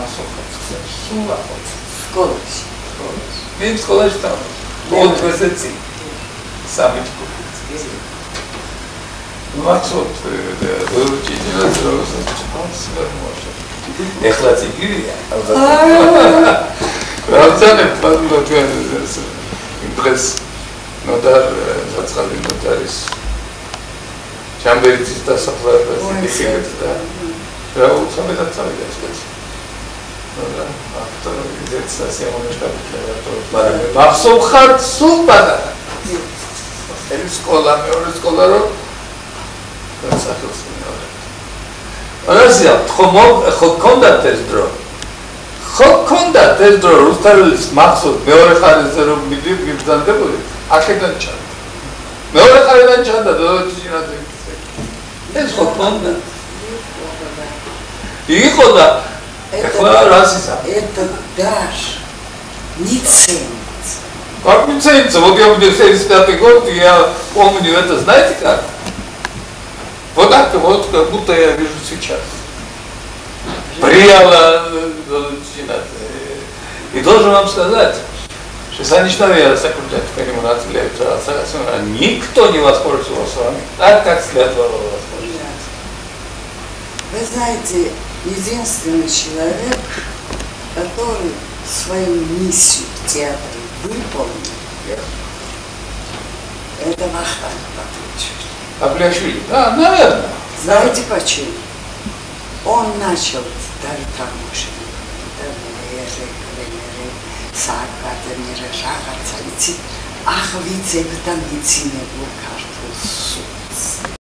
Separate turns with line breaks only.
მასოხაც
სულ ახოთ სკოლაში.
მე სკოლაში და ოთხ დღეზე სამი ჯგუფი. მაცოთ როჭინა დროსაც ჩანს გამოსა ეხლა ციგირია? რაღაცა პადლო ჩვენ იმ დღეს ნოდარ საცხალი ნოდარის ჩამბერიცის დასახლებას იქეთ და რა უცნობად წავიდა ეს კაცი და ახლა ის სასიამოვნო შტაბი მაგრამ მახსოვ ხარ სულ პატარა ეს სკოლა მეორე სკოლა რო დასახლოს მეორე ანაზია ხომ ხო კონდათ ეს დრო? ხო კონდათ ეს დრო რუსთავის მახსოვ მეორე ხარისზე რომ მიდი გიბრძანდებოდი აქედან ჩანდა. მეორე ხარიდან ჩანდა და ჩინაძე ეს ხო კონდა იყო და Какая это, разница?
Это даже не ценится.
Как не ценится? Вот я в 75 год, я помню это, знаете как? Вот так вот, как будто я вижу сейчас. Прела э, э, э, И должен вам сказать, что если они что я сокрутят, Кариму Нацеляются, никто не воспользовался вами, так как следовало воспользоваться.
Вы знаете, единственный человек, который свою миссию в театре выполнил, это Махтан А
Абляшвили? Да, наверное.
Знаете почему? Он начал dari Прамушина, Дамиры, Кремеры, Сакаты, Миры, Шахарца, Ах, Витя, Бетан, Витя, Бука.